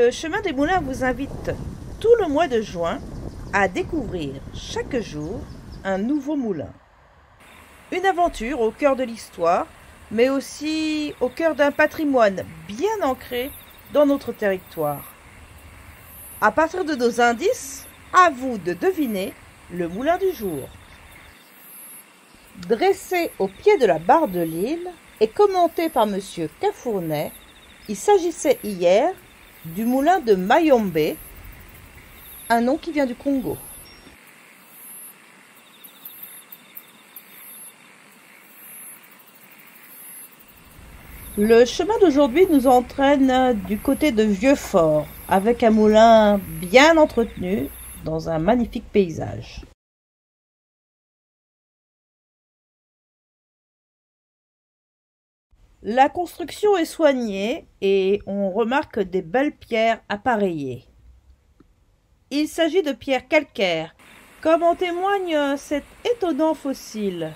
Le chemin des moulins vous invite tout le mois de juin à découvrir chaque jour un nouveau moulin. Une aventure au cœur de l'histoire, mais aussi au cœur d'un patrimoine bien ancré dans notre territoire. À partir de nos indices, à vous de deviner le moulin du jour. Dressé au pied de la barre de l'île et commenté par Monsieur Cafournet, il s'agissait hier du moulin de Mayombe, un nom qui vient du Congo. Le chemin d'aujourd'hui nous entraîne du côté de Vieux-Fort, avec un moulin bien entretenu dans un magnifique paysage. La construction est soignée et on remarque des belles pierres appareillées. Il s'agit de pierres calcaires, comme en témoigne cet étonnant fossile.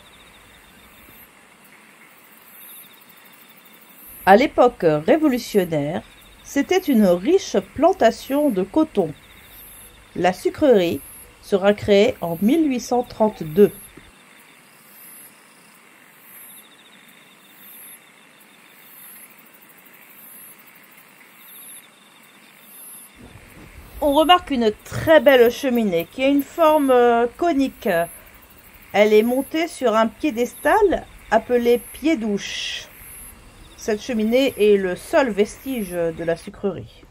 À l'époque révolutionnaire, c'était une riche plantation de coton. La sucrerie sera créée en 1832. On remarque une très belle cheminée qui a une forme euh, conique. Elle est montée sur un piédestal appelé pied-douche. Cette cheminée est le seul vestige de la sucrerie.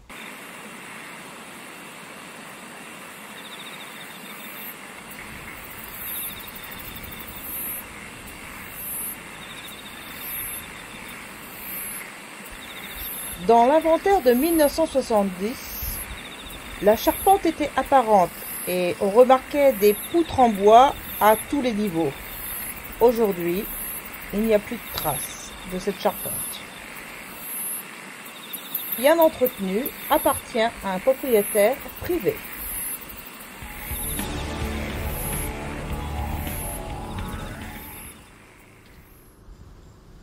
Dans l'inventaire de 1970, la charpente était apparente et on remarquait des poutres en bois à tous les niveaux. Aujourd'hui, il n'y a plus de traces de cette charpente. Bien entretenu, appartient à un propriétaire privé.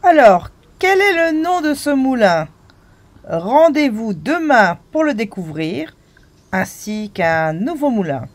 Alors, quel est le nom de ce moulin? Rendez-vous demain pour le découvrir ainsi qu'un nouveau moulin.